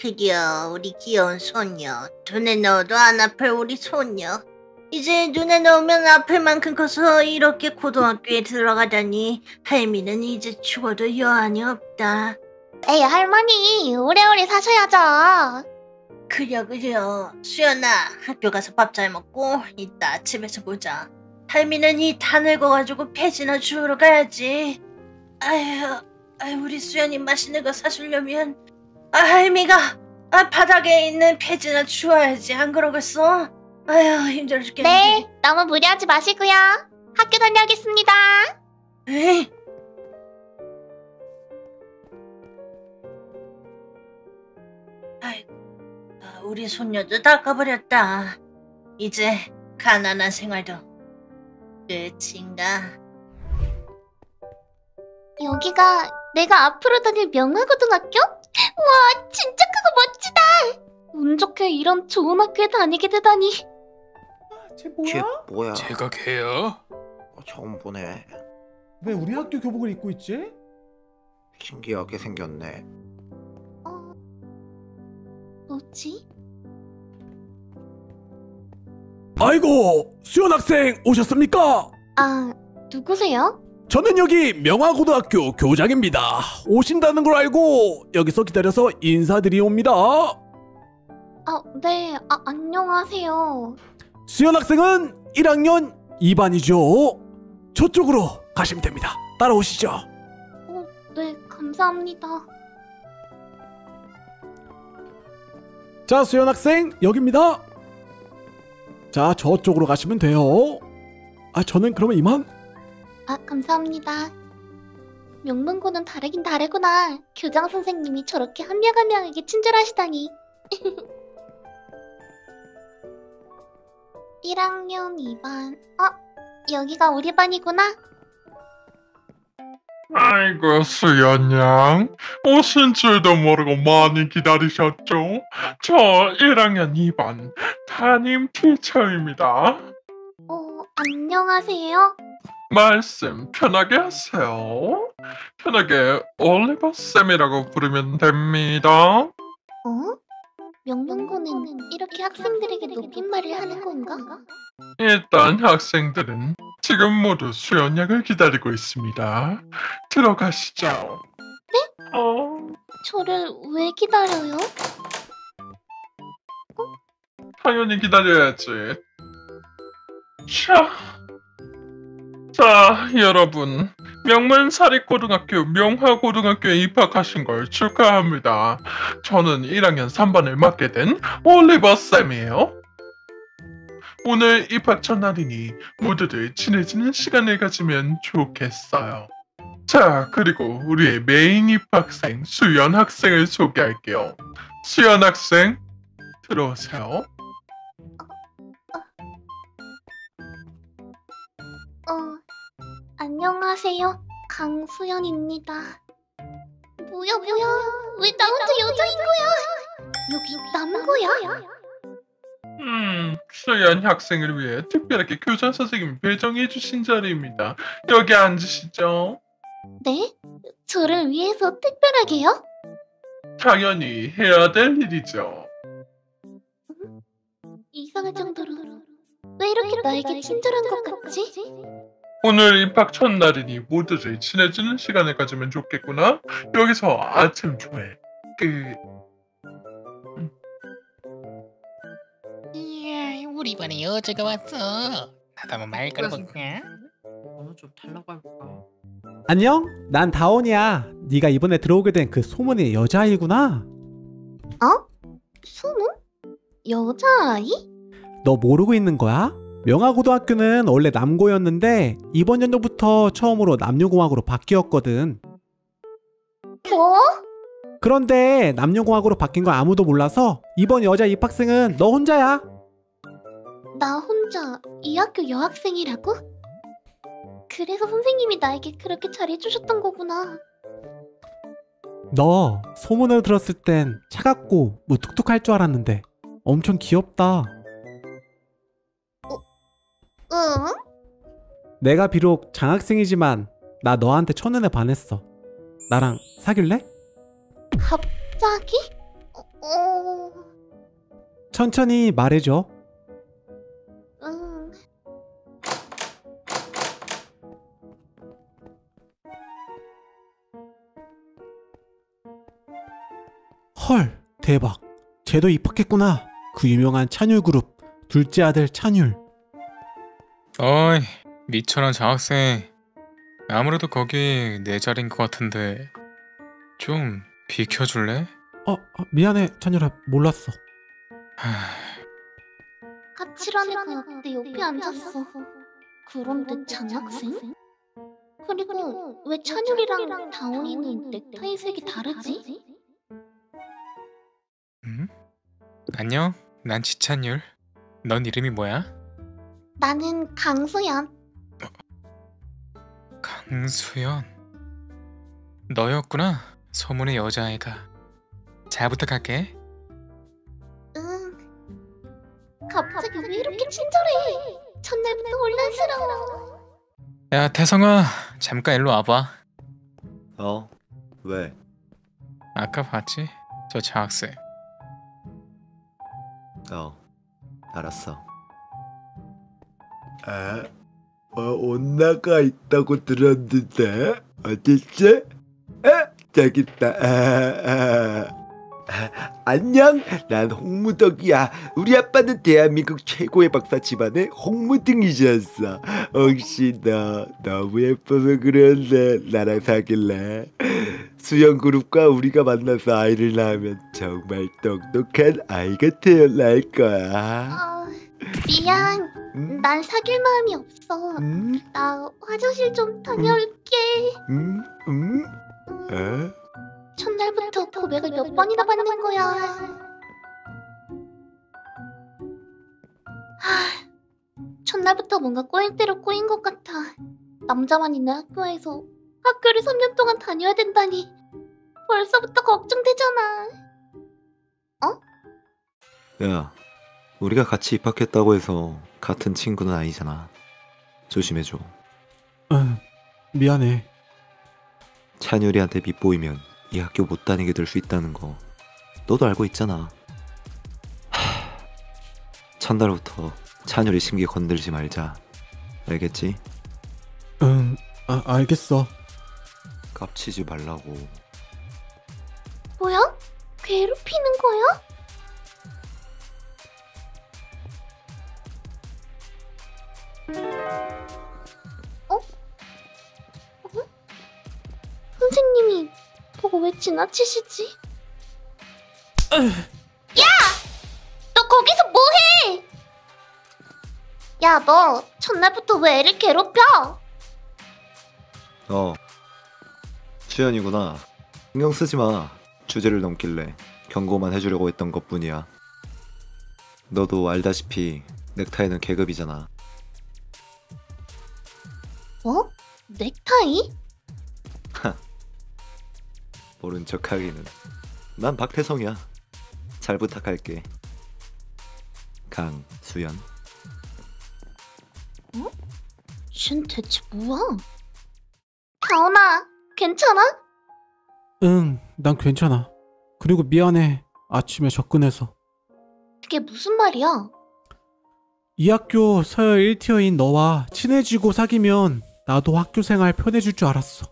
그려 우리 귀여운 손녀 눈에 넣어도 안 아플 우리 손녀. 이제 눈에 넣으면 아플 만큼 커서 이렇게 고등학교에 들어가다니 할미는 이제 죽어도 여한이 없다. 에이 할머니 오래오래 사셔야죠. 그려 그려. 수연아 학교 가서 밥 잘 먹고 이따 집에서 보자. 할미는 이 다 늙어가지고 폐지나 주우러 가야지. 아휴 아휴 우리 수연이 맛있는 거 사주려면 아 할미가 아 바닥에 있는 폐지나 주워야지 안 그러겠어? 아휴 힘들어 죽겠네 네 너무 무리하지 마시고요. 학교 다녀오겠습니다. 에이. 아이고, 아, 우리 손녀도 다 가버렸다. 이제 가난한 생활도 끝인가? 여기가 내가 앞으로 다닐 명화고등학교? 와 진짜 크고 멋지다. 운 좋게 이런 좋은 학교에 다니게 되다니. 쟤걔 뭐야? 뭐야? 제가 걔요? 어, 처음 보네. 왜 우리 학교 교복을 입고 있지? 신기하게 생겼네. 어 뭐지? 아이고 수연 학생 오셨습니까? 아 누구세요? 저는 여기 명화고등학교 교장입니다. 오신다는 걸 알고 여기서 기다려서 인사드리옵니다. 아 네. 아 안녕하세요. 수연 학생은 1학년 2반이죠. 저쪽으로 가시면 됩니다. 따라오시죠. 어, 네 감사합니다. 자 수연 학생 여기입니다. 자 저쪽으로 가시면 돼요. 아 저는 그러면 이만. 아, 감사합니다. 명문고는 다르긴 다르구나. 교장 선생님이 저렇게 한 명 한 명에게 친절하시다니. 1학년 2반. 어, 여기가 우리 반이구나. 아이고 수연양 오신 줄도 모르고 많이 기다리셨죠? 저 1학년 2반 담임 티처입니다. 어, 안녕하세요. 말씀 편하게 하세요. 편하게 올리버 쌤이라고 부르면 됩니다. 어? 명문고는 이렇게 학생들에게 높임말을 하는 건가? 일단 학생들은 지금 모두 수연양을 기다리고 있습니다. 들어가시죠. 네? 어, 저를 왜 기다려요? 당연히 기다려야지. 자, 자, 여러분. 명문사립고등학교 명화고등학교에 입학하신 걸 축하합니다. 저는 1학년 3반을 맡게 된 올리버 쌤이에요. 오늘 입학 첫날이니 모두들 친해지는 시간을 가지면 좋겠어요. 자, 그리고 우리의 메인 입학생 수연 학생을 소개할게요. 수연 학생, 들어오세요. 안녕하세요. 강수연입니다. 뭐야, 뭐야. 왜 나 혼자 여자인 거야? 여기 남고야? 음, 수연 학생을 위해 특별하게 교장 선생님이 배정해 주신 자리입니다. 여기 앉으시죠. 네? 저를 위해서 특별하게요? 당연히 해야 될 일이죠. 이상할 정도로 왜 이렇게 나에게 친절한 것 같지? 오늘 입학 첫날이니 모두들 친해지는 시간을 가지면 좋겠구나. 여기서 아침 조회. 그 이야, 우리 반에 여자가 왔어. 나도 한번 말 걸어볼까? 오늘 좀 달라고 할까? 안녕. 난 다온이야. 네가 이번에 들어오게 된 그 소문의 여자아이구나. 소문? 여자아이? 너 모르고 있는 거야? 명화고등학교는 원래 남고였는데 이번 연도부터 처음으로 남녀공학으로 바뀌었거든. 뭐? 그런데 남녀공학으로 바뀐 거 아무도 몰라서 이번 여자 입학생은 너 혼자야. 나 혼자 이 학교 여학생이라고? 그래서 선생님이 나에게 그렇게 잘해주셨던 거구나. 너 소문을 들었을 땐 차갑고 무뚝뚝할 줄 알았는데 엄청 귀엽다. 응? 내가 비록 장학생이지만 나 너한테 첫눈에 반했어. 나랑 사귈래? 갑자기? 어, 어... 천천히 말해줘. 음... 헐, 대박. 쟤도 입학했구나. 그 유명한 찬율 그룹 둘째 아들 찬율. 어이 미천한 장학생 아무래도 거기 내 자리인 것 같은데 좀 비켜줄래? 어, 어, 미안해, 찬율아. 몰랐어. 하... 애가 내 옆에 앉았어. 그런데 장학생? 그리고 왜 찬율이랑 다온이는 넥타이 색이 다르지? 음? 안녕 난 지찬율 넌 이름이 뭐야? 나는 강수연. 강수연 너였구나 소문의 여자아이가 잘 부탁할게 응. 갑자기 왜 이렇게 친절해? 첫날부터 혼란스러워. 야 태성아 잠깐 일로 와봐 어? 왜? 아까 봤지? 저 장학생 어, 알았어. 아, 어, 온나가 있다고 들었는데 어딨지? 아, 저기 있다. 아, 아. 아, 안녕, 난 홍무덕이야. 우리 아빠는 대한민국 최고의 박사 집안의 홍무등이셨어. 혹시 너 너무 예뻐서 그런데 나랑 사귈래? 수영 그룹과 우리가 만나서 아이를 낳으면 정말 똑똑한 아이가 태어날 거야. 어, 미안. 음? 난 사귈 마음이 없어. 음? 나 화장실 좀 다녀올게. 음? 음? 음, 어? 첫날부터 고백을 몇 번이나 받는 거야. 하, 첫날부터 뭔가 꼬일 대로 꼬인 것 같아. 남자만 있는 학교에서 학교를 3년 동안 다녀야 된다니. 벌써부터 걱정되잖아. 야, 우리가 같이 입학했다고 해서 같은 친구는 아니잖아. 조심해줘. 응, 미안해. 찬율이한테 밉보이면 이 학교 못 다니게 될 수 있다는 거 너도 알고 있잖아. 하... 첫날부터 찬율이 심기 건들지 말자. 알겠지? 응, 아, 알겠어. 깝치지 말라고. 뭐야? 괴롭히는 거야? 어? 어? 선생님이 보고 왜 지나치시지? 야! 너 거기서 뭐해? 야, 너 첫날부터 왜 애를 괴롭혀? 어. 수연이구나. 신경 쓰지 마. 주제를 넘길래 경고만 해주려고 했던 것 뿐이야. 너도 알다시피 넥타이는 계급이잖아. 뭐? 넥타이? 모른 척하기는. 난 박태성이야. 잘 부탁할게. 강수연. 쟨 대체 뭐야? 다온아, 괜찮아? 응, 난 괜찮아. 그리고 미안해. 아침에 접근해서. 그게 무슨 말이야? 이 학교 서열 1티어인 너와 친해지고 사귀면 나도 학교 생활 편해질 줄 알았어.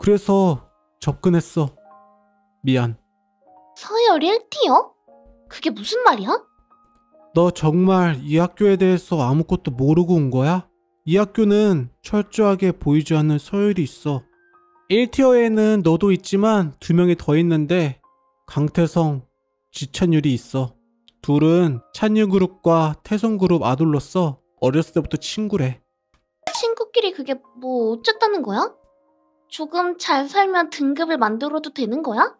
그래서 접근했어. 미안. 서열 1티어? 그게 무슨 말이야? 너 정말 이 학교에 대해서 아무것도 모르고 온 거야? 이 학교는 철저하게 보이지 않는 서열이 있어. 1티어에는 너도 있지만 두 명이 더 있는데 강태성, 지찬율이 있어. 둘은 찬율 그룹과 태성 그룹 아들로서 어렸을 때부터 친구래. 친구끼리 그게 뭐 어쨌다는 거야? 조금 잘 살면 등급을 만들어도 되는 거야?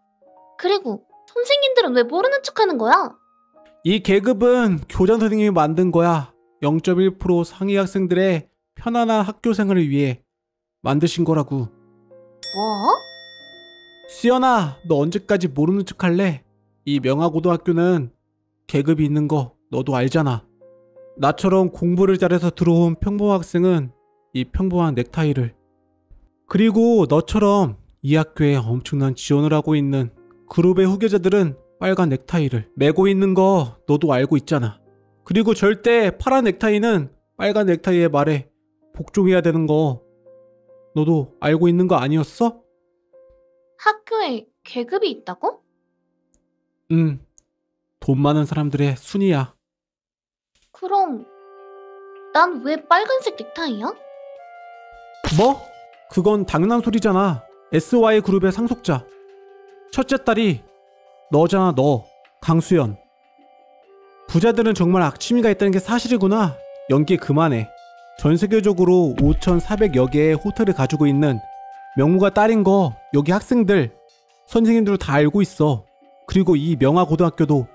그리고 선생님들은 왜 모르는 척 하는 거야? 이 계급은 교장 선생님이 만든 거야. 0.1% 상위 학생들의 편안한 학교 생활을 위해 만드신 거라고. 뭐? 수연아, 너 언제까지 모르는 척 할래? 이 명화고등학교는 계급이 있는 거 너도 알잖아. 나처럼 공부를 잘해서 들어온 평범 학생은 이 평범한 넥타이를 그리고 너처럼 이 학교에 엄청난 지원을 하고 있는 그룹의 후계자들은 빨간 넥타이를 메고 있는 거 너도 알고 있잖아. 그리고 절대 파란 넥타이는 빨간 넥타이의 말에 복종해야 되는 거 너도 알고 있는 거 아니었어? 학교에 계급이 있다고? 응. 돈 많은 사람들의 순위야. 그럼 난 왜 빨간색 넥타이야? 뭐? 그건 당연한 소리잖아. SY 그룹의 상속자. 첫째 딸이 너잖아, 너. 강수연. 부자들은 정말 악취미가 있다는 게 사실이구나. 연기 그만해. 전 세계적으로 5,400여 개의 호텔을 가지고 있는 명무가 딸인 거 여기 학생들, 선생님들 다 알고 있어. 그리고 이 명화 고등학교도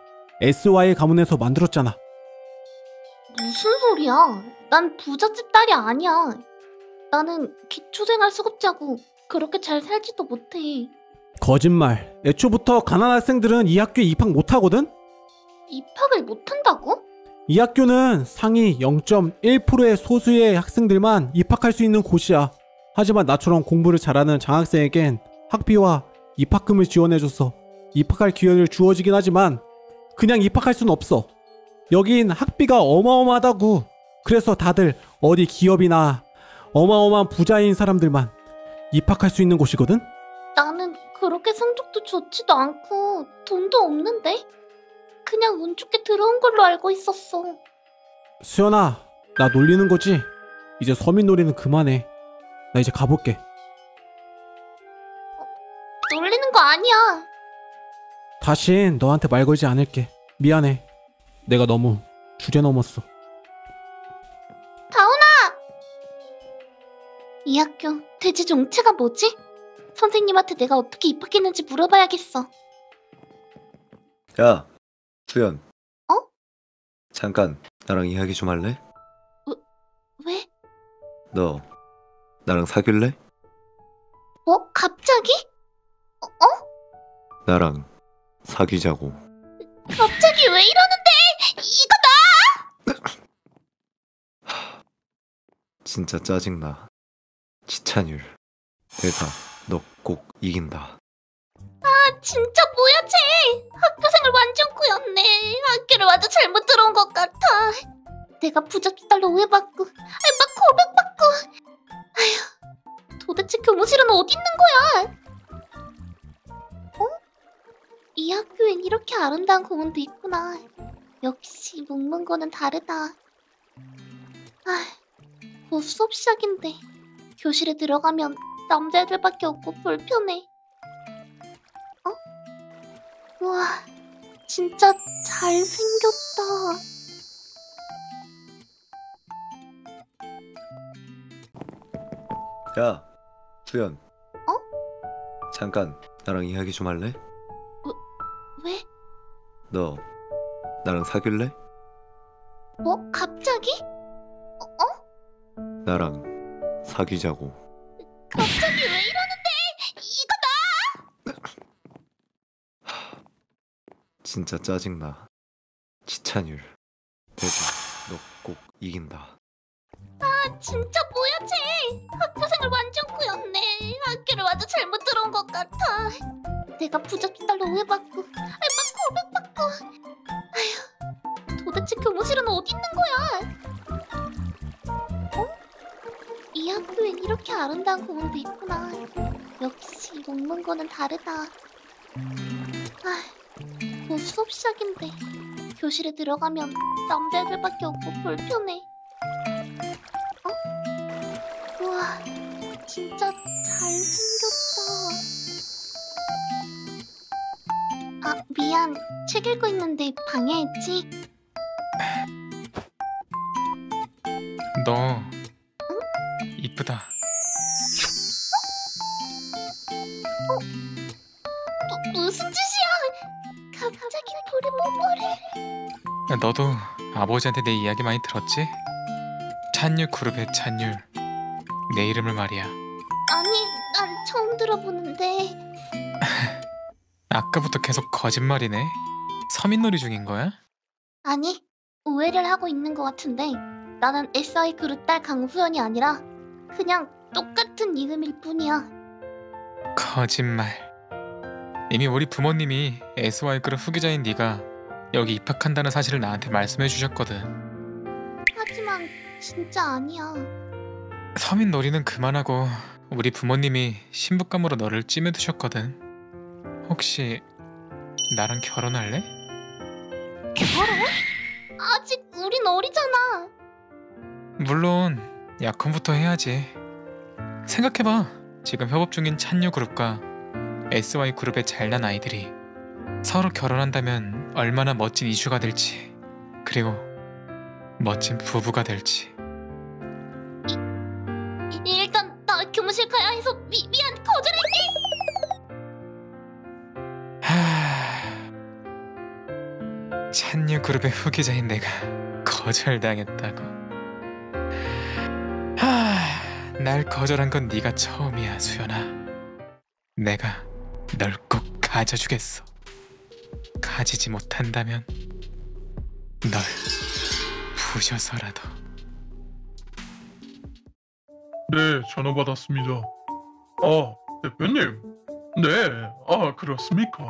SY 가문에서 만들었잖아. 무슨 소리야? 난 부잣집 딸이 아니야. 나는 기초생활 수급자고 그렇게 잘 살지도 못해. 거짓말. 애초부터 가난한 학생들은 이 학교에 입학 못 하거든? 입학을 못한다고? 이 학교는 상위 0.1%의 소수의 학생들만 입학할 수 있는 곳이야. 하지만 나처럼 공부를 잘하는 장학생에겐 학비와 입학금을 지원해줘서 입학할 기회를 주어지긴 하지만 그냥 입학할 순 없어. 여긴 학비가 어마어마하다고. 그래서 다들 어디 기업이나 어마어마한 부자인 사람들만 입학할 수 있는 곳이거든? 나는 그렇게 성적도 좋지도 않고 돈도 없는데? 그냥 운 좋게 들어온 걸로 알고 있었어. 수연아, 나 놀리는 거지? 이제 서민 놀이는 그만해. 나 이제 가볼게. 놀리는 거 아니야. 다신 너한테 말 걸지 않을게. 미안해. 내가 너무 주제 넘었어. 이 학교 돼지 정체가 뭐지? 선생님한테 내가 어떻게 입학했는지 물어봐야겠어. 야, 수연. 어? 잠깐 나랑 이야기 좀 할래? 왜? 너 나랑 사귈래? 뭐? 갑자기? 어? 어? 나랑 사귀자고. 갑자기 왜 이러는데? 이거 진짜 짜증나. 지찬율. 내가 너꼭 이긴다. 나 진짜 뭐야 쟤? 학교생활 완전 꾸였네. 학교를 와도 잘못 들어온 것 같아. 내가 부잣집 딸로 오해받고, 막 고백받고. 아휴, 도대체 교무실은 어디 있는 거야? 어? 이 학교엔 이렇게 아름다운 공원도 있구나. 역시 문문고는 다르다. 아, 곧 수업 시작인데 교실에 들어가면 남자애들밖에 없고 불편해. 어? 우와, 진짜 잘생겼다. 야, 수연. 어? 잠깐 나랑 이야기 좀 할래? 왜? 너 나랑 사귈래? 뭐? 갑자기? 어? 어? 나랑 사귀자고. 갑자기 왜 이러는데? 이거 진짜 짜증나. 지찬율. 내가 너꼭 이긴다. 나 진짜 뭐야 쟤? 학교생활 완전 꾸였네. 학교를 와도 잘못 들어온 것 같아. 내가 부잣집 딸로 오해받고, 막 고백받고. 아휴, 도대체 교무실은 어디 있는 거야? 학교엔 이렇게 아름다운 공원도 있구나. 역시 논문고는 다르다. 아, 곧 수업 시작인데 교실에 들어가면 남자애들밖에 없고 불편해. 어? 우와, 진짜 잘생겼다. 아, 미안. 책 읽고 있는데 방해했지? 너 이쁘다. 무, 무슨 짓이야? 갑자기 볼에 뽀뽀를. 너도 아버지한테 내 이야기 많이 들었지? 찬율 그룹의 찬율. 내 이름을 말이야. 아니, 난 처음 들어보는데. 아까부터 계속 거짓말이네. 서민놀이 중인 거야? 아니, 오해를 하고 있는 것 같은데. 나는 SI 그룹 딸 강수연이 아니라 그냥 똑같은 이름일 뿐이야. 거짓말. 이미 우리 부모님이 SY 그룹 후기자인 네가 여기 입학한다는 사실을 나한테 말씀해 주셨거든. 하지만 진짜 아니야. 서민 놀이는 그만하고 우리 부모님이 신부감으로 너를 찜해 두셨거든. 혹시 나랑 결혼할래? 결혼? 아직 우린 어리잖아. 물론 약혼부터 해야지. 생각해봐. 지금 협업 중인 찬유 그룹과 SY 그룹의 잘난 아이들이 서로 결혼한다면 얼마나 멋진 이슈가 될지 그리고 멋진 부부가 될지. 이- 일단 나 교무실 가야 해서 미, 미안 거절할게. 하... 찬유 그룹의 후기자인 내가 거절당했다고. 날 거절한 건 네가 처음이야, 수연아. 내가 널 꼭 가져주겠어. 가지지 못한다면 널 부셔서라도. 네, 전화 받았습니다. 아, 대표님. 네, 아, 그렇습니까?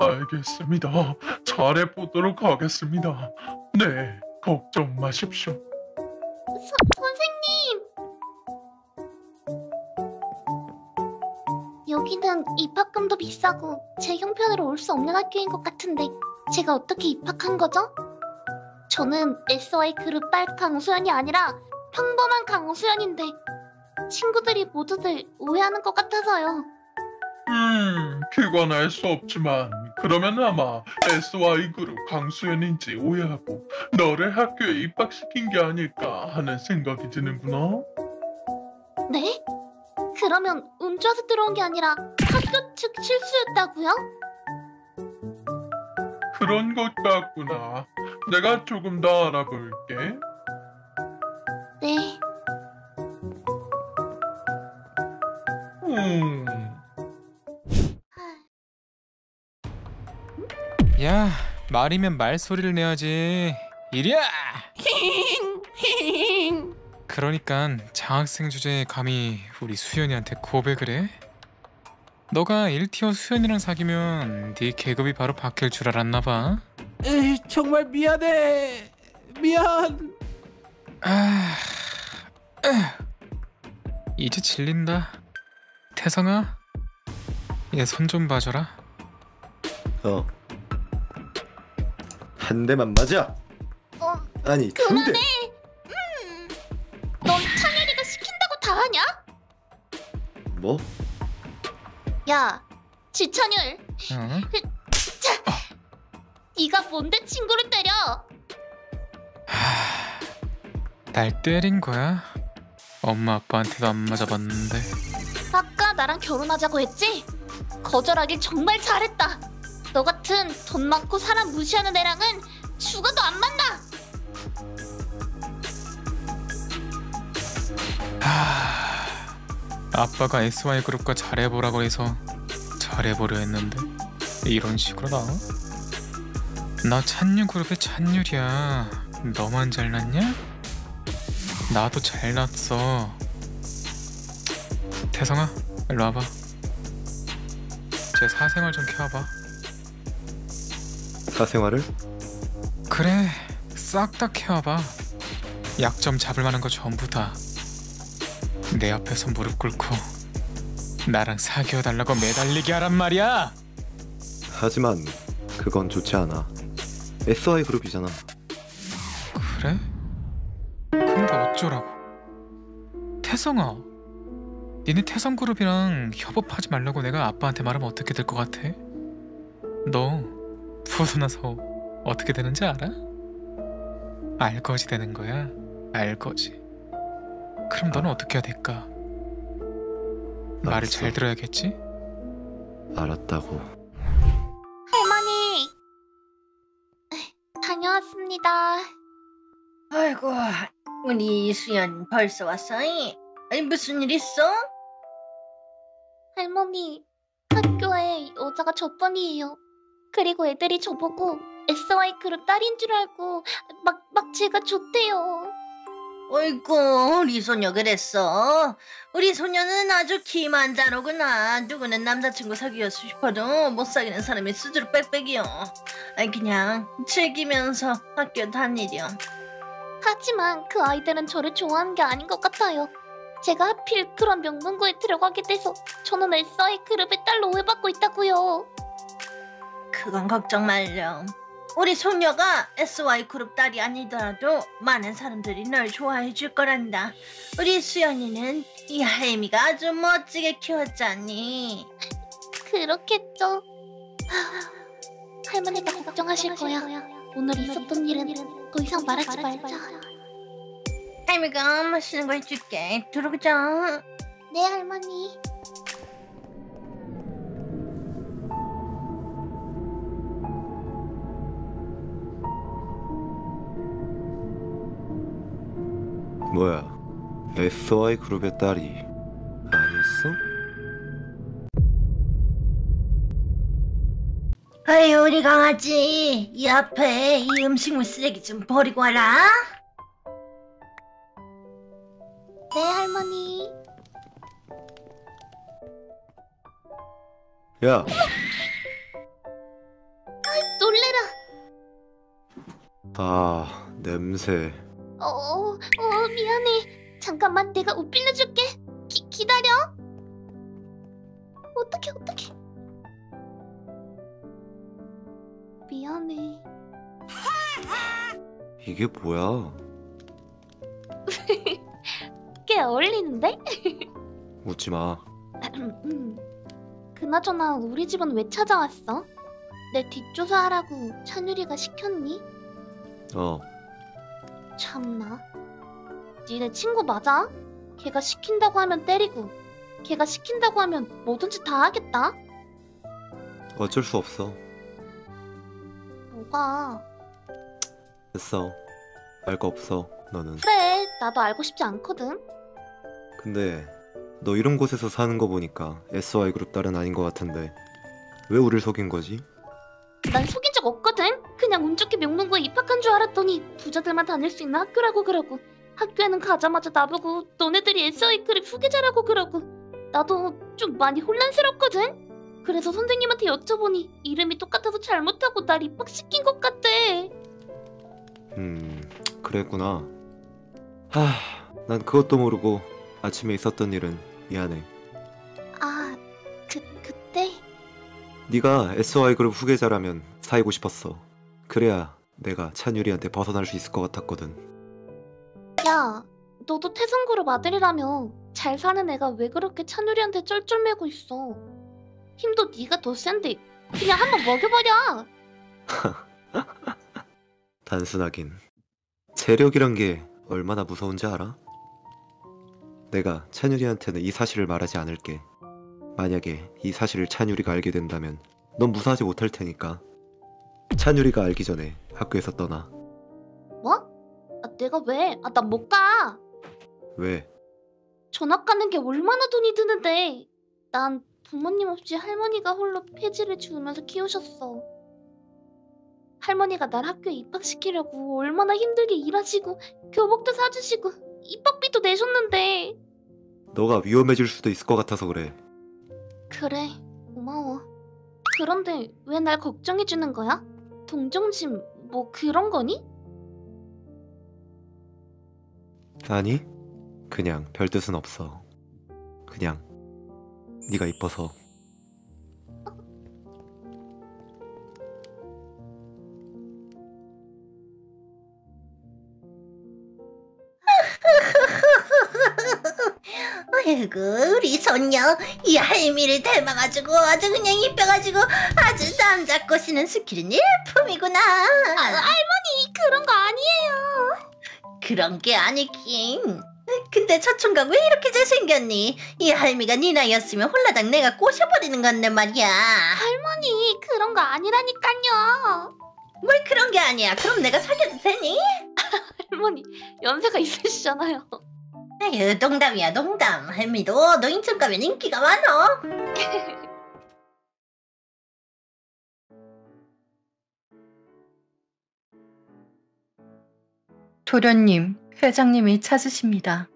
알겠습니다. 잘해보도록 하겠습니다. 네, 걱정 마십시오. 여기는 입학금도 비싸고 제 형편으로 올 수 없는 학교인 것 같은데 제가 어떻게 입학한 거죠? 저는 SY 그룹 딸 강수연이 아니라 평범한 강수연인데 친구들이 모두들 오해하는 것 같아서요. 음, 그건 알 수 없지만 그러면 아마 SY 그룹 강수연인지 오해하고 너를 학교에 입학시킨 게 아닐까 하는 생각이 드는구나. 네? 그러면 운 좋아서 들어온 게 아니라 학교 측 실수였다고요? 그런 것 같구나. 내가 조금 더 알아볼게. 네. 음, 야, 말이면 말소리를 내야지. 이리야! 그러니까 장학생 주제에 감히 우리 수연이한테 고백을 해? 너가 1티어 수연이랑 사귀면 네 계급이 바로 바뀔 줄 알았나 봐. 에이, 정말 미안해. 미안. 아, 아, 이제 질린다. 태성아, 얘 손 좀 봐줘라. 어. 한 대만 맞아. 어, 아니 두 대. 그만해. 넌 뭐? 야, 지찬열, 응? 네가 뭔데 친구를 때려? 날 때린 거야? 엄마 아빠한테도 안 맞아봤는데. 아까 나랑 결혼하자고 했지? 거절하길 정말 잘했다. 너 같은 돈 많고 사람 무시하는 애랑은 죽어도 안 만나. 하... 아빠가 SY 그룹과 잘해보라고 해서 잘해보려 했는데 이런 식으로 나와? 나 찬유 그룹의 찬율이야. 너만 잘났냐? 나도 잘났어. 태성아, 일로 와봐. 제 사생활 좀 켜봐. 사생활을? 그래, 싹 다 켜봐. 약점 잡을 만한 거 전부 다. 내 앞에서 무릎 꿇고 나랑 사귀어 달라고 매달리게 하란 말이야. 하지만 그건 좋지 않아. SY 그룹이잖아. 그래? 근데 어쩌라고? 태성아, 니네 태성 그룹이랑 협업하지 말라고 내가 아빠한테 말하면 어떻게 될 것 같아? 너 부도 나서 어떻게 되는지 알아? 알거지 되는 거야. 알거지. 그럼 너는 어떻게 해야 될까? 말을 알았어. 잘 들어야겠지? 알았다고. 할머니. 다녀왔습니다. 아이고, 우리 수연 벌써 왔어? 이? 아니 무슨 일 있어? 할머니, 학교에 여자가 저번이에요. 그리고 애들이 저보고 SY 그룹 딸인 줄 알고 막, 막 제가 좋대요. 어이구 우리 소녀 그랬어? 우리 소녀는 아주 기만자로구나. 누구는 남자친구 사귀고 싶어도 못 사귀는 사람이 수두룩 빽빽이요. 아니 그냥 즐기면서 학교 다니렴. 하지만 그 아이들은 저를 좋아하는 게 아닌 것 같아요. 제가 하필 그런 명문고에 들어가게 돼서 저는 SI 그룹의 딸로 오해받고 있다고요. 그건 걱정 말렴 우리 소녀가 SY 그룹 딸이 아니더라도 많은 사람들이 널 좋아해 줄 거란다 우리 수연이는 이 하임이가 아주 멋지게 키웠잖니 그렇겠죠. 하, 할머니가 걱정하실 거야. 오늘 있었던 일은 더 이상 말하지 말자. 하임이가 맛있는 거 해줄게 들어오자 네 할머니. 뭐야? SY 그룹의 딸이 아니었어? 아이 우리 강아지 이 앞에 이 음식물 쓰레기 좀 버리고 와라 네 할머니. 야, 놀래라. 아 냄새. 어, 어, 어 미안해. 잠깐만 내가 옷 빌려줄게. 기, 기다려. 어떡해 어떡해. 미안해. 이게 뭐야? 꽤 어울리는데? 웃지 마. 음. 그나저나 우리 집은 왜 찾아왔어? 내 뒷조사하라고 찬유리가 시켰니? 어, 참나. 니네 친구 맞아? 걔가 시킨다고 하면 때리고, 걔가 시킨다고 하면 뭐든지 다 하겠다. 어쩔 수 없어. 뭐가? 됐어. 알 거 없어. 너는. 그래, 나도 알고 싶지 않거든. 근데 너 이런 곳에서 사는 거 보니까 SY 그룹 딸은 아닌 것 같은데 왜 우릴 속인 거지? 난 속인 적 없거든. 그냥 운 좋게 명문고에 입학한 줄 알았더니 부자들만 다닐 수 있는 학교라고 그러고 학교에는 가자마자 나보고 너네들이 SI 그룹 후계자라고 그러고 나도 좀 많이 혼란스럽거든. 그래서 선생님한테 여쭤보니 이름이 똑같아서 잘못하고 날 입학시킨 것 같대. 음, 그랬구나. 하, 난 그것도 모르고 아침에 있었던 일은 미안해. 아, 그 그때 네가 SY 그룹 후계자라면 사귀고 싶었어. 그래야 내가 찬유리한테 벗어날 수 있을 것 같았거든. 야, 너도 태성그룹 아들이라며 잘 사는 애가 왜 그렇게 찬우리한테 쩔쩔매고 있어? 힘도 네가 더 센데 그냥 한번 먹여버려. 단순하긴. 재력이란 게 얼마나 무서운지 알아? 내가 찬유리한테는 이 사실을 말하지 않을게. 만약에 이 사실을 찬유리가 알게 된다면 넌 무사하지 못할 테니까. 찬유리가 알기 전에 학교에서 떠나. 뭐? 아, 내가 왜? 아, 난 못 가. 왜? 전학 가는 게 얼마나 돈이 드는데. 난 부모님 없이 할머니가 홀로 폐지를 주우면서 키우셨어. 할머니가 날 학교에 입학시키려고 얼마나 힘들게 일하시고 교복도 사주시고 입학비도 내셨는데 너가 위험해질 수도 있을 것 같아서 그래. 그래 고마워 그런데 왜 날 걱정해주는 거야? 동정심 뭐 그런 거니? 아니, 그냥 별 뜻은 없어. 그냥 네가 이뻐서. 아이고 우리 손녀 이 할미를 닮아가지고 아주 그냥 이뻐가지고 아주 남자 꼬시는 스킬은 일품이구나. 아, 할머니 그런 거 아니에요. 그런 게 아니긴. 근데 저 총각 왜 이렇게 잘생겼니? 이 할미가 네 나이였으면 홀라당 내가 꼬셔버리는 건데 말이야. 할머니 그런 거 아니라니까요. 뭘 그런 게 아니야. 그럼 내가 살려도 되니? 할머니 연세가 있으시잖아요 에휴 농담이야 농담 할미도 너 인천 가면 인기가 많어 도련님, 회장님이 찾으십니다.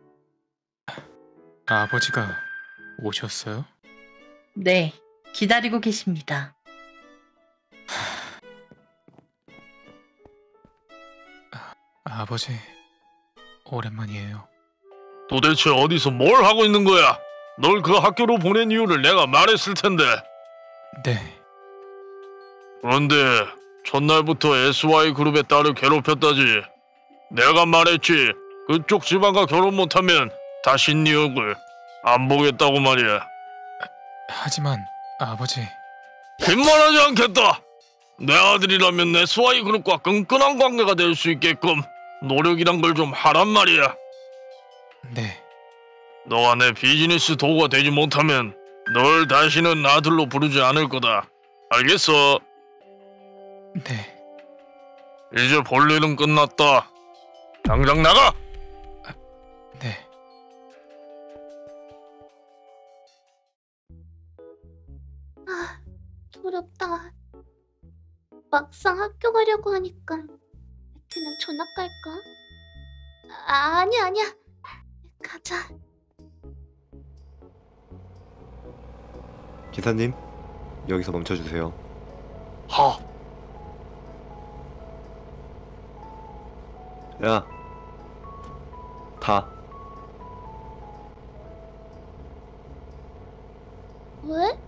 아버지가 오셨어요? 네, 기다리고 계십니다. 아버지 오랜만이에요. 도대체 어디서 뭘 하고 있는 거야? 널 그 학교로 보낸 이유를 내가 말했을 텐데. 네, 그런데 첫날부터 SY 그룹의 딸을 괴롭혔다지. 내가 말했지. 그쪽 집안과 결혼 못하면 다시 네 얼굴 안 보겠다고 말이야. 하지만 아버지 빈말하지 않겠다. 내 아들이라면 SY 그룹과 끈끈한 관계가 될 수 있게끔 노력이란 걸 좀 하란 말이야. 네 너가 내 비즈니스 도구가 되지 못하면 널 다시는 아들로 부르지 않을 거다. 알겠어? 네. 이제 볼 일은 끝났다. 당장 나가! 네. 아, 두렵다. 막상 학교 가려고 하니까 그냥 전학 갈까? 아, 아니야, 아니야. 가자. 기사님, 여기서 멈춰주세요. 하, 야, 다. 왜?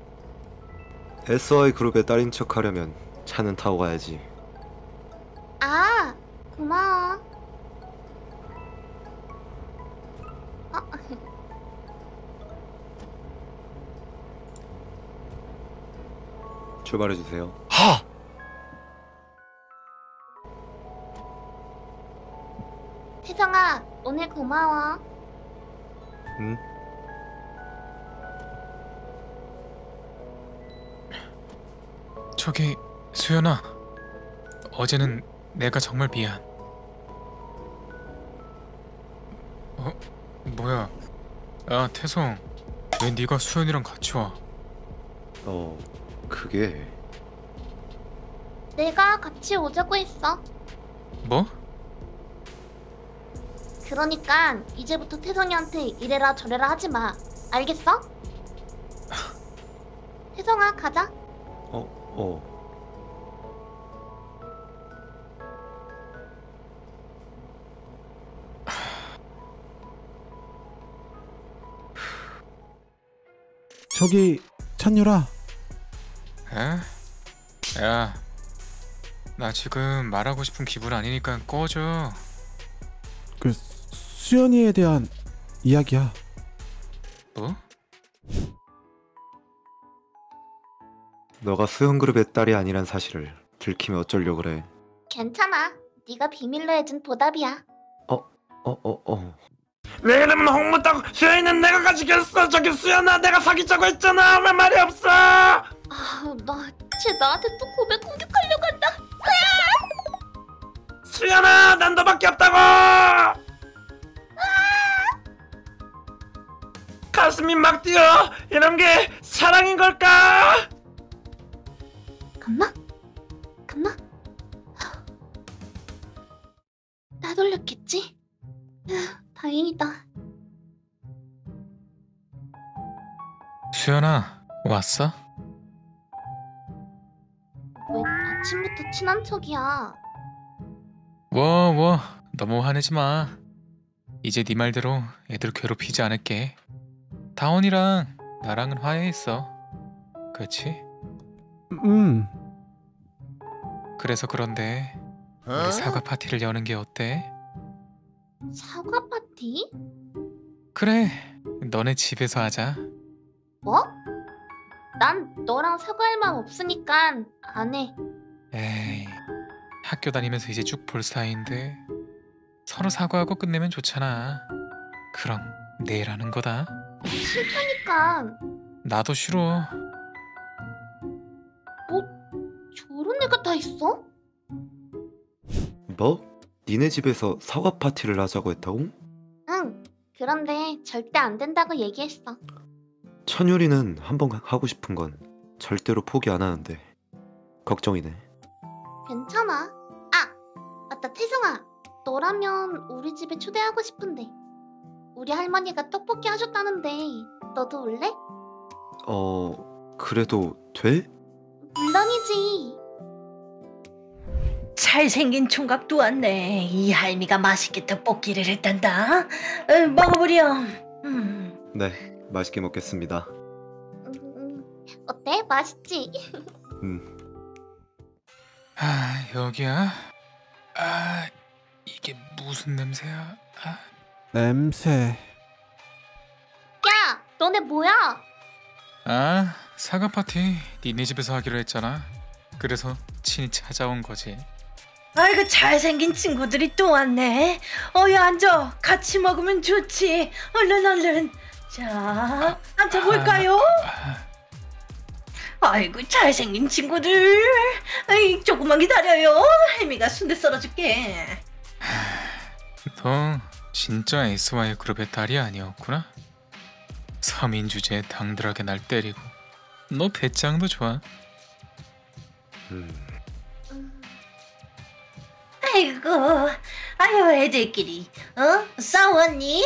SY 그룹의 딸인 척 하려면 차는 타고 가야지. 출발해 주세요. 하! 태성아, 오늘 고마워. 응? 저기 수연아 어제는 내가 정말 미안 어? 뭐야 아 태성 왜 네가 수연이랑 같이 와 어, 그게... 내가 같이 오자고 했어. 뭐? 그러니까 이제부터 태성이한테 이래라 저래라 하지 마. 알겠어? 태성아, 가자. 어, 어. 저기 찬유라 에? 야, 나 지금 말하고 싶은 기분 아니니까 꺼져. 그 수연이에 대한 이야기야. 뭐? 너가 수영그룹의 딸이 아니란 사실을 들키면 어쩌려 그래. 괜찮아. 네가 비밀로 해준 보답이야. 어, 어, 어. 왜 그러면 홍무따고 수연이는 내가 가지겠어 저기 수연아 내가 사귀자고 했잖아 왜 말이 없어 아, 나, 쟤 나한테 또 고백 공격하려고 한다. 수연아 난 너밖에 없다고 가슴이 막 뛰어 이런 게 사랑인 걸까 갔나? 갔나? 따돌렸겠지? 휴, 다행이다. 수연아, 왔어? 아침부터 친한 척이야? 워, 워, 너무 화내지 마. 이제 네 말대로 애들 괴롭히지 않을게. 다원이랑 나랑은 화해했어. 그렇지? 음, 그래서 그런데 우리 사과 파티를 여는 게 어때? 사과 파티? 그래, 너네 집에서 하자. 뭐? 난 너랑 사과할 마음 없으니까 안 해. 에이, 학교 다니면서 이제 쭉 볼 사이인데 서로 사과하고 끝내면 좋잖아. 그럼 내일 하는 거다. 싫다니까. 나도 싫어. 저런 애가 다 있어? 뭐? 니네 집에서 사과 파티를 하자고 했다고? 응. 그런데 절대 안 된다고 얘기했어. 천유리는 한번 하고 싶은 건 절대로 포기 안 하는데 걱정이네. 괜찮아. 아, 맞다 태성아. 너라면 우리 집에 초대하고 싶은데. 우리 할머니가 떡볶이 하셨다는데 너도 올래? 어, 그래도 돼? 물론이지. 잘생긴 총각도 왔네. 이 할미가 맛있게 떡볶이를 했단다. 어, 먹어보렴. 음. 네, 맛있게 먹겠습니다. 음, 어때? 맛있지? 음, 아 여기야? 아 이게 무슨 냄새야? 아, 냄새. 야, 너네 뭐야? 아 사과 파티 니네 집에서 하기로 했잖아. 그래서 친히 찾아온 거지. 아이고 잘생긴 친구들이 또 왔네. 어여 앉아. 같이 먹으면 좋지. 얼른 얼른. 자, 앉아볼까요? 아, 아 이고 잘생긴 친구들. 아이, 조금만 기다려요. 할미가 순대 썰어줄게. 너 진짜 SY 그룹의 딸이 아니었구나. 서민 주제에 당들하게 날 때리고 너 배짱도 좋아. 음, 음, 아이고, 아유 애들끼리, 어? 싸웠니?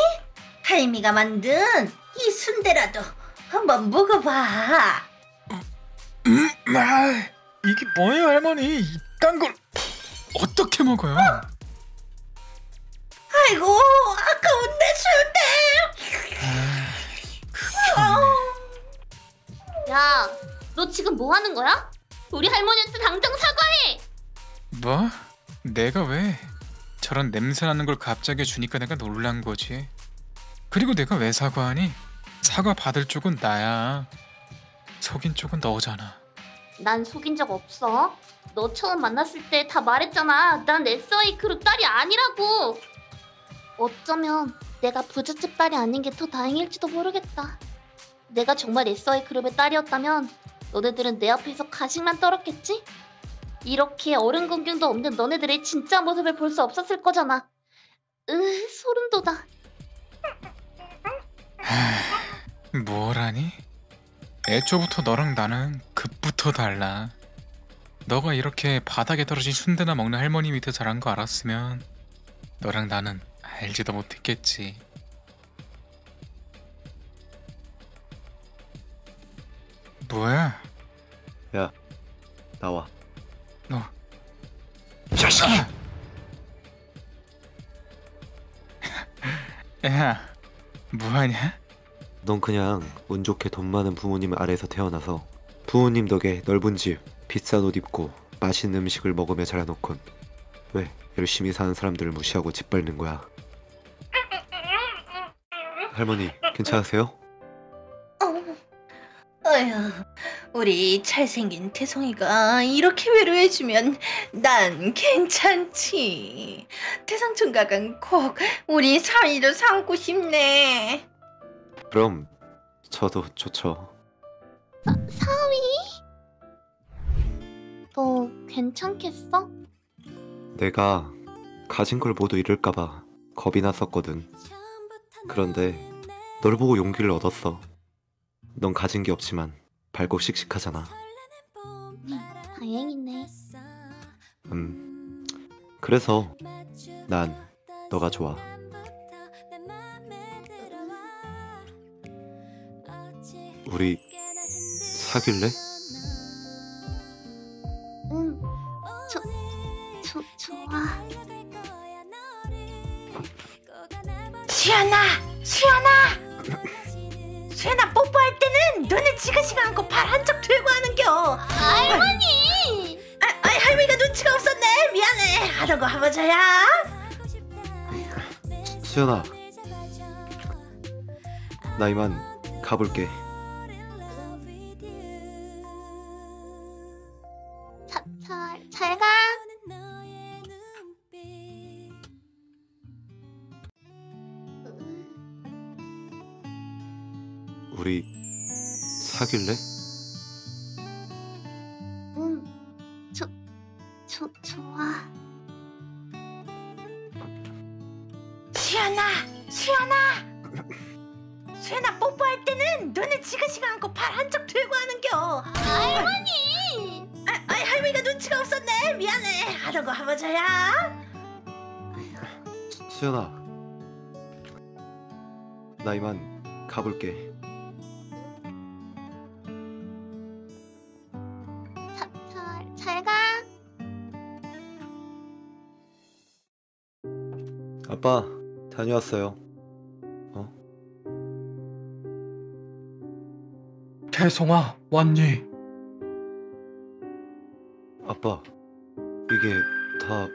할미가 만든 이 순대라도 한번 먹어봐. 음, 아, 이게 뭐예요 할머니? 이딴 걸 어떻게 먹어요? 아이고, 아까운 내 순대. 아. 야, 너 지금 뭐 하는 거야? 우리 할머니한테 당장 사과해. 뭐? 내가 왜? 저런 냄새 나는 걸 갑자기 주니까 내가 놀란 거지. 그리고 내가 왜 사과하니? 사과 받을 쪽은 나야. 속인 쪽은 너잖아. 난 속인 적 없어. 너 처음 만났을 때 다 말했잖아. 난 SI 그룹 딸이 아니라고. 어쩌면 내가 부잣집 딸이 아닌 게 더 다행일지도 모르겠다. 내가 정말 SI 그룹의 딸이었다면 너네들은 내 앞에서 가식만 떨었겠지? 이렇게 어른 공경도 없는 너네들의 진짜 모습을 볼 수 없었을 거잖아. 으, 소름 돋아. 뭐라니? 애초부터 너랑 나는 급부터 달라. 너가 이렇게 바닥에 떨어진 순대나 먹는 할머니 밑에 자란 거 알았으면 너랑 나는 알지도 못했겠지. 뭐야? 야, 나와. 너 자식! 야, 뭐하냐? 넌 그냥 운 좋게 돈 많은 부모님 아래에서 태어나서 부모님 덕에 넓은 집, 비싼 옷 입고 맛있는 음식을 먹으며 자라놓곤 왜 열심히 사는 사람들을 무시하고 짓밟는 거야? 할머니, 괜찮으세요? 어, 어휴, 우리 잘생긴 태성이가 이렇게 위로해주면 난 괜찮지. 태성 총각은 꼭 우리 사이를 삼고 싶네. 그럼 저도 좋죠. 사, 사위? 너 괜찮겠어? 내가 가진 걸 모두 잃을까봐 겁이 났었거든. 그런데 널 보고 용기를 얻었어. 넌 가진 게 없지만 밝고 씩씩하잖아. 다행이네. 음. 그래서 난 너가 좋아. 우리 사귈래? 응. 저, 저, 좋아. 수연아, 수연아, 수연아 뽀뽀할 때는 눈을 지그시 감고 발 한쪽 들고 하는겨. 할머니! 아, 아, 할미가 눈치가 없었네. 미안해. 하던 거 한번 줘야. 수연아, 나 이만 가볼게. 사귈래? 아빠, 다녀왔어요. 태성아, 왔니? 아빠, 이게 다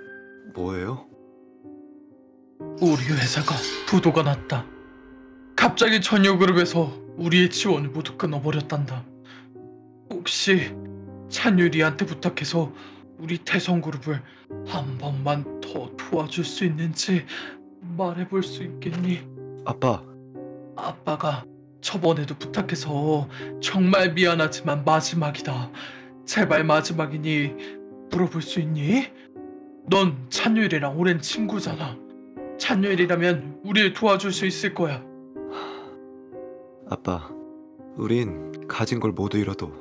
뭐예요? 우리 회사가 부도가 났다. 갑자기 전여그룹에서 우리의 지원을 모두 끊어버렸단다. 혹시 찬유리한테 부탁해서 우리 태성 그룹을 한 번만 더 도와줄 수 있는지 말해볼 수 있겠니? 아빠, 아빠가 저번에도 부탁해서 정말 미안하지만 마지막이다. 제발 마지막이니 물어볼 수 있니? 넌 찬유일이랑 오랜 친구잖아. 찬유일이라면 우리를 도와줄 수 있을 거야. 아빠, 우린 가진 걸 모두 잃어도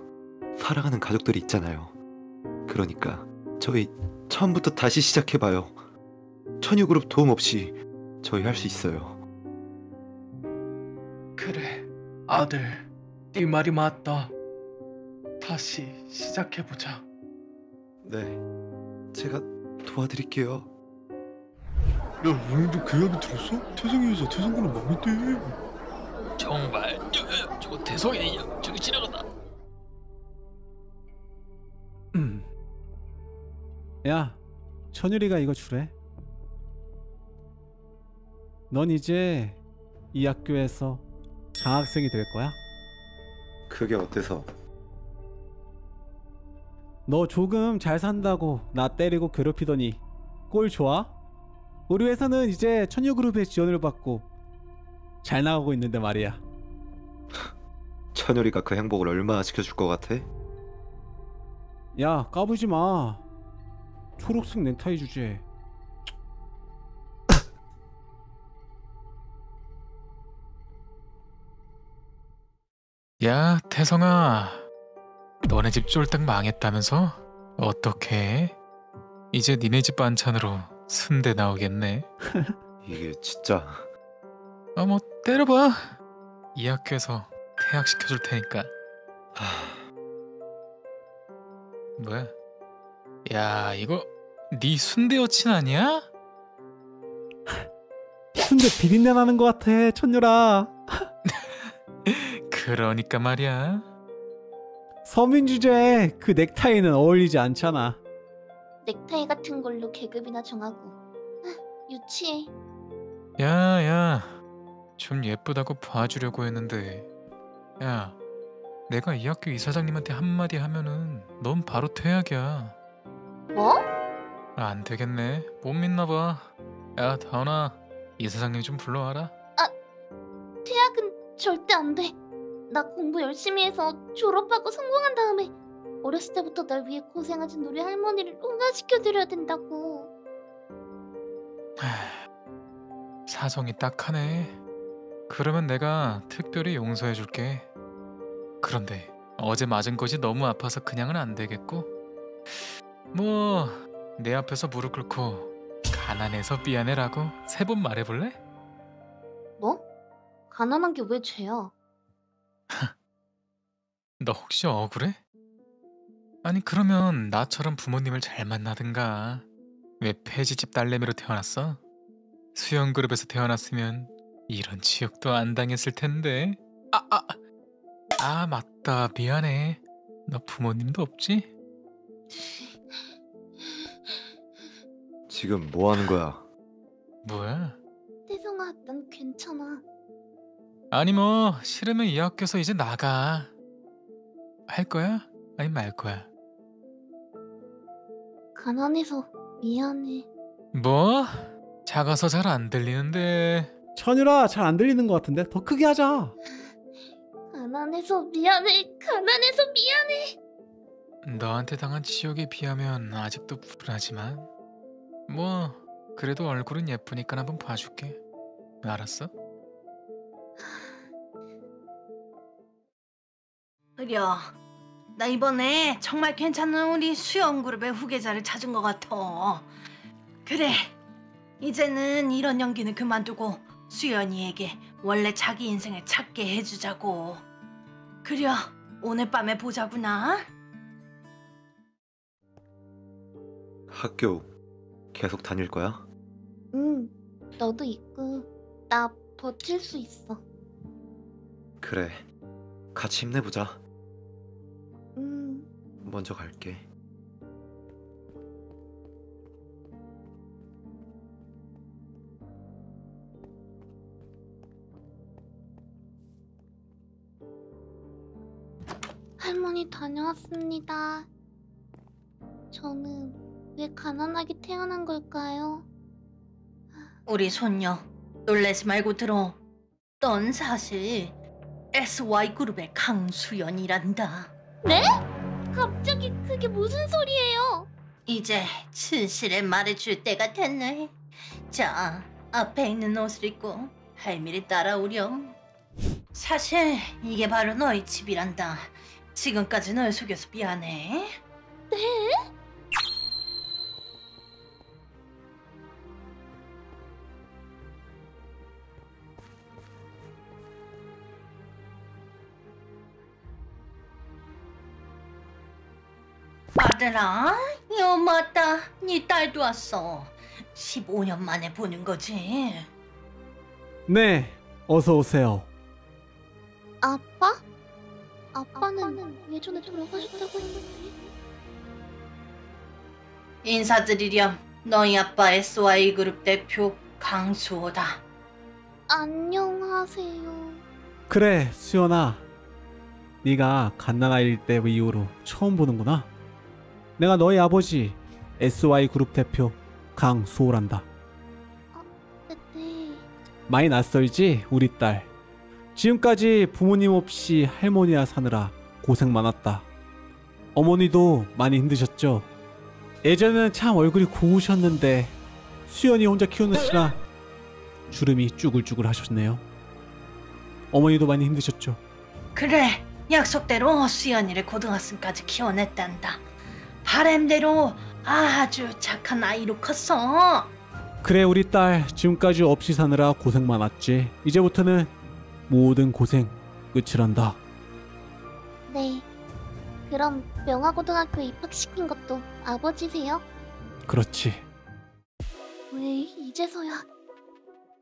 사랑하는 가족들이 있잖아요. 그러니까 저희 처음부터 다시 시작해봐요. 천유그룹 도움 없이 저희 할 수 있어요. 그래, 아들. 네 말이 맞다. 다시 시작해보자. 네, 제가 도와드릴게요. 야 오늘도 그 이야기 들었어? 태성이 회사 태성그룹 망했대 정말 저거 대성이 저기 지나간다. 음. 야, 천유리가 이거 주래. 넌 이제 이 학교에서 장학생이 될 거야. 그게 어때서? 너 조금 잘 산다고 나 때리고 괴롭히더니 꼴 좋아? 우리 회사는 이제 천유그룹의 지원을 받고 잘 나가고 있는데 말이야. 천유리가 그 행복을 얼마나 지켜줄 것 같아? 야, 까부지 마. 초록색 넥타이 주제. 야 태성아. 너네 집 쫄딱 망했다면서? 어떡해? 이제 니네 집 반찬으로 순대 나오겠네. 이게 진짜. 아 뭐 때려봐. 이 학교에서 퇴학시켜줄 테니까. 하, 뭐야 야 이거 네 순대 여친 아니야? 순대 비린내 나는 것 같아, 천유라. 그러니까 말이야 서민 주제에 그 넥타이는 어울리지 않잖아. 넥타이 같은 걸로 계급이나 정하고. 아, 유치해. 야야 좀 예쁘다고 봐주려고 했는데 야 내가 이 학교 이사장님한테 한마디 하면은 넌 바로 퇴학이야 뭐? 아, 안 되겠네 못 믿나 봐 야 다은아 이사장님 좀 불러와라 퇴학은 절대 안 돼. 나 공부 열심히 해서 졸업하고 성공한 다음에 어렸을 때부터 날 위해 고생하신 우리 할머니를 응아시켜드려야 된다고. 하, 사정이 딱하네 그러면 내가 특별히 용서해줄게 그런데 어제 맞은 것이 너무 아파서 그냥은 안 되겠고 뭐 내 앞에서 무릎 꿇고 가난해서 미안해라고 세 번 말해볼래? 뭐? 가난한 게 왜 죄야? 너 혹시 억울해? 아니 그러면 나처럼 부모님을 잘 만나든가 왜 폐지집 딸내미로 태어났어? 수영그룹에서 태어났으면 이런 지옥도 안 당했을 텐데 아, 아, 아 맞다 미안해 너 부모님도 없지? 지금 뭐 하는 거야? 뭐야? 태성아, 난 괜찮아. 아니 뭐 싫으면 이 학교에서 이제 나가 할 거야? 아니 말 거야? 가난해서 미안해. 뭐? 작아서 잘 안 들리는데 천유라, 잘 안 들리는 것 같은데? 더 크게 하자. 가난해서 미안해. 가난해서 미안해. 너한테 당한 지옥에 비하면 아직도 불안하지만 뭐 그래도 얼굴은 예쁘니까 한번 봐줄게 알았어? 그려. 나 이번에 정말 괜찮은 우리 수영 그룹의 후계자를 찾은 것 같아. 그래. 이제는 이런 연기는 그만두고 수연이에게 원래 자기 인생을 찾게 해주자고. 그려 오늘 밤에 보자구나. 학교 계속 다닐 거야? 응, 너도 있고 나 버틸 수 있어. 그래. 같이 힘내보자. 응, 먼저 갈게. 할머니 다녀왔습니다. 저는 왜 가난하게 태어난 걸까요? 우리 손녀 놀라지 말고 들어. 넌 사실 SY 그룹의 강수연이란다. 갑자기 그게 무슨 소리예요? 이제 진실을 말해줄 때가 됐네. 자, 앞에 있는 옷을 입고 할미를 따라오렴. 사실 이게 바로 너희 집이란다. 지금까지 널 속여서 미안해. 아들아, 여 맞다. 네 딸도 왔어. 15년 만에 보는 거지. 네, 어서 오세요. 아빠? 아빠는 예전에 돌아가셨다고 했는데. 인사드리렴. 너희 아빠 SY 그룹 대표 강수호다. 안녕하세요. 그래, 수연아. 네가 갓난아이일 때 이후로 처음 보는구나. 내가 너희 아버지 SY 그룹 대표 강수호란다. 네, 네. 많이 낯설지, 우리 딸. 지금까지 부모님 없이 할머니와 사느라 고생 많았다. 어머니도 많이 힘드셨죠? 예전에는 참 얼굴이 고우셨는데 수연이 혼자 키우느시라 주름이 쭈글쭈글 하셨네요. 어머니도 많이 힘드셨죠? 그래, 약속대로 수연이를 고등학생까지 키워냈단다. 바램대로 아주 착한 아이로 컸어. 그래 우리 딸 지금까지 없이 사느라 고생 많았지. 이제부터는 모든 고생 끝이란다. 네. 그럼 명화고등학교에 입학시킨 것도 아버지세요? 그렇지. 왜 이제서야?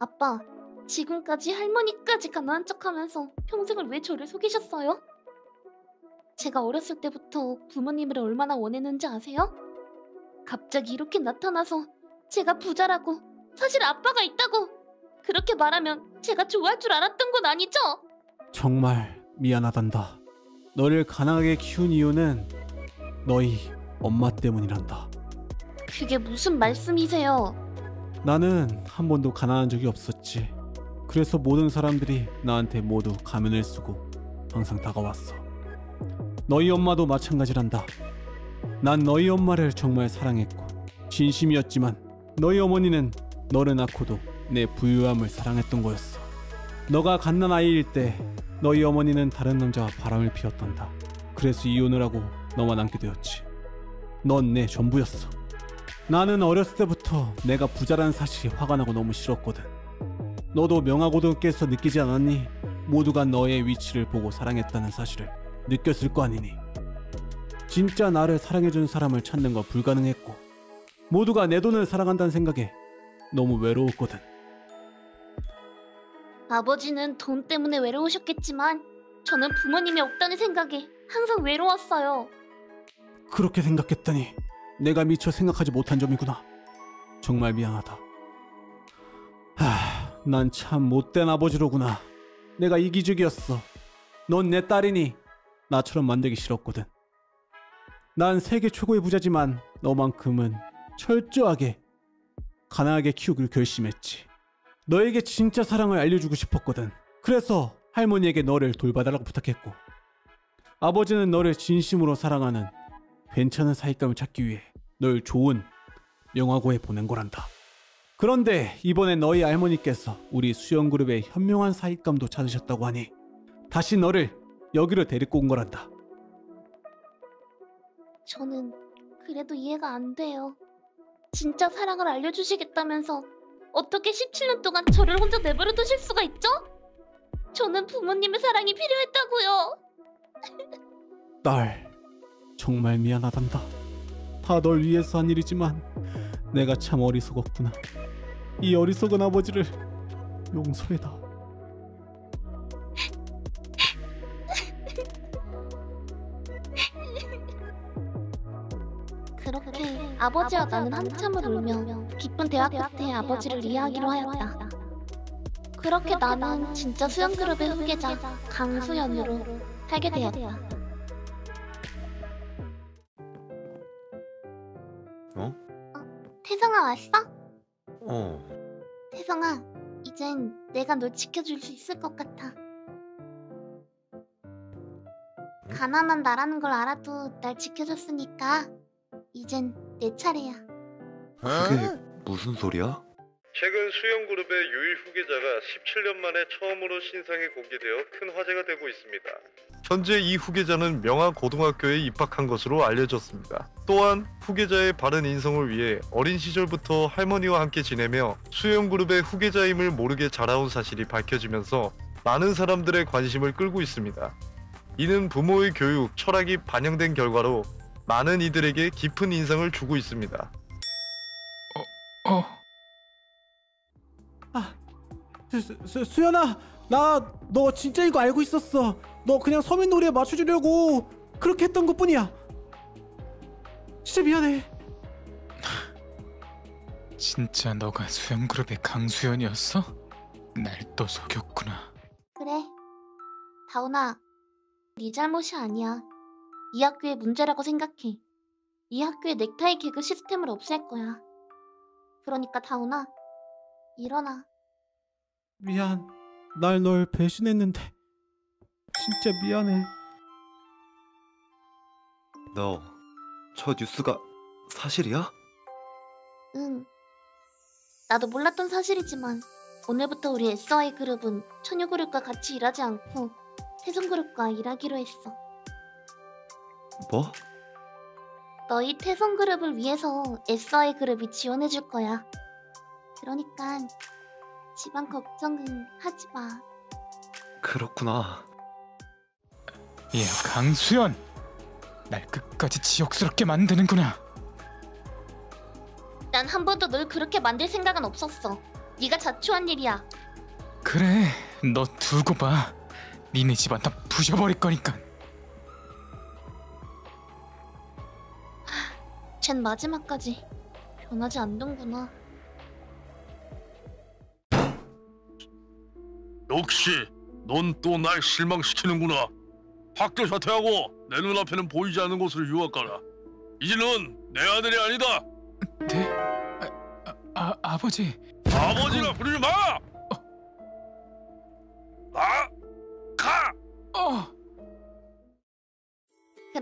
아빠, 지금까지 할머니까지 가난한 척하면서 평생을 왜 저를 속이셨어요? 제가 어렸을 때부터 부모님을 얼마나 원했는지 아세요? 갑자기 이렇게 나타나서 제가 부자라고 사실 아빠가 있다고 그렇게 말하면 제가 좋아할 줄 알았던 건 아니죠? 정말 미안하단다. 너를 가난하게 키운 이유는 너희 엄마 때문이란다. 그게 무슨 말씀이세요? 나는 한 번도 가난한 적이 없었지. 그래서 모든 사람들이 나한테 모두 가면을 쓰고 항상 다가왔어. 너희 엄마도 마찬가지란다. 난 너희 엄마를 정말 사랑했고 진심이었지만 너희 어머니는 너를 낳고도 내 부유함을 사랑했던 거였어. 너가 갓난 아이일 때 너희 어머니는 다른 남자와 바람을 피웠단다. 그래서 이혼을 하고 너만 남게 되었지. 넌 내 전부였어. 나는 어렸을 때부터 내가 부자라는 사실이 화가 나고 너무 싫었거든. 너도 명화고등학교에서 느끼지 않았니? 모두가 너의 위치를 보고 사랑했다는 사실을 느꼈을 거 아니니. 진짜 나를 사랑해준 사람을 찾는 건 불가능했고, 모두가 내 돈을 사랑한다는 생각에 너무 외로웠거든. 아버지는 돈 때문에 외로우셨겠지만 저는 부모님이 없다는 생각에 항상 외로웠어요. 그렇게 생각했더니 내가 미처 생각하지 못한 점이구나. 정말 미안하다. 하, 난 참 못된 아버지로구나. 내가 이기적이었어. 넌 내 딸이니 나처럼 만들기 싫었거든. 난 세계 최고의 부자지만 너만큼은 철저하게 가난하게 키우기로 결심했지. 너에게 진짜 사랑을 알려주고 싶었거든. 그래서 할머니에게 너를 돌봐달라고 부탁했고, 아버지는 너를 진심으로 사랑하는 괜찮은 사익감을 찾기 위해 널 좋은 영화고에 보낸 거란다. 그런데 이번에 너희 할머니께서 우리 수영그룹의 현명한 사익감도 찾으셨다고 하니 다시 너를 여기로 데리고 온 거란다. 저는 그래도 이해가 안 돼요. 진짜 사랑을 알려주시겠다면서 어떻게 17년 동안 저를 혼자 내버려 두실 수가 있죠? 저는 부모님의 사랑이 필요했다고요. 딸, 정말 미안하단다. 다 널 위해서 한 일이지만 내가 참 어리석었구나. 이 어리석은 아버지를 용서해다. 아버지와 나는 한참을 울며 깊은 대학 끝에 아버지를 이해하기로 하였다. 그렇게 나는 진짜 수영그룹의 후계자 강수연으로 살게 되었다. 어? 태성아 왔어? 어. 태성아, 이젠 내가 널 지켜줄 수 있을 것 같아. 가난한 나라는 걸 알아도 날 지켜줬으니까 이젠 내 차례야. 그게 무슨 소리야? 최근 수영그룹의 유일 후계자가 17년 만에 처음으로 신상에 공개되어 큰 화제가 되고 있습니다. 현재 이 후계자는 명화 고등학교에 입학한 것으로 알려졌습니다. 또한 후계자의 바른 인성을 위해 어린 시절부터 할머니와 함께 지내며 수영그룹의 후계자임을 모르게 자라온 사실이 밝혀지면서 많은 사람들의 관심을 끌고 있습니다. 이는 부모의 교육, 철학이 반영된 결과로 많은 이들에게 깊은 인상을 주고 있습니다. 어, 수, 수, 수, 수연아, 나 너 진짜 이거 알고 있었어. 너 그냥 서민 놀이에 맞춰주려고 그렇게 했던 것뿐이야. 진짜 미안해. 진짜 너가 수영그룹의 강수연이었어? 날 또 속였구나. 그래. 다운아, 네 잘못이 아니야. 이 학교의 문제라고 생각해. 이 학교의 넥타이 개그 시스템을 없앨 거야. 그러니까 다운아, 일어나. 미안. 날 널 배신했는데 진짜 미안해. 너, 저 뉴스가 사실이야? 응. 나도 몰랐던 사실이지만 오늘부터 우리 SI 그룹은 천유그룹과 같이 일하지 않고 태성그룹과 일하기로 했어. 뭐? 너희 태성 그룹을 위해서 SI 그룹이 지원해줄 거야. 그러니까 집안 걱정은 하지 마. 그렇구나. 야 강수연, 날 끝까지 지옥스럽게 만드는구나. 난 한 번도 널 그렇게 만들 생각은 없었어. 네가 자초한 일이야. 그래, 너 두고 봐. 니네 집안 다 부셔버릴 거니까. 쟨 마지막까지 변하지 않는구나. 역시 넌 또 날 실망시키는구나. 학교 사퇴하고 내 눈앞에는 보이지 않는 곳으로 유학 가라. 이제는 내 아들이 아니다. 네? 아, 아 아버지. 아버지라 부르지 마.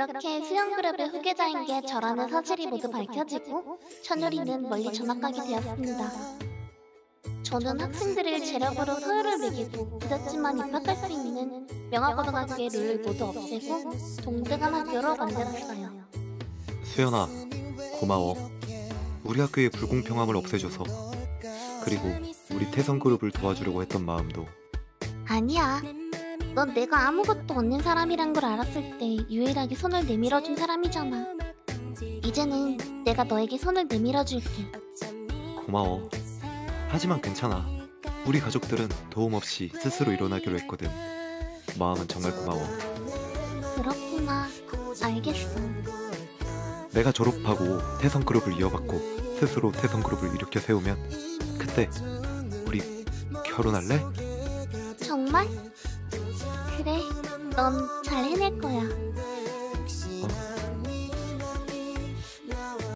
그렇게 수영그룹의 후계자인 게 저라는 사실이 모두 밝혀지고 천유리는 멀리 전학가게 되었습니다. 저는 학생들을 재력으로 서열을 매기고 부잣집만 입학할 수 있는 명화고등학교의 룰을 모두 없애고 동등한 학교로 만들었어요. 수연아, 고마워. 우리 학교의 불공평함을 없애줘서. 그리고 우리 태성그룹을 도와주려고 했던 마음도 아니야. 넌 내가 아무것도 없는 사람이란 걸 알았을 때 유일하게 손을 내밀어준 사람이잖아. 이제는 내가 너에게 손을 내밀어줄게. 고마워. 하지만 괜찮아. 우리 가족들은 도움 없이 스스로 일어나기로 했거든. 마음은 정말 고마워. 그렇구나. 알겠어. 내가 졸업하고 태성 그룹을 이어받고 스스로 태성 그룹을 일으켜 세우면 그때 우리 결혼할래? 정말? 그래, 넌 잘 해낼 거야. 어?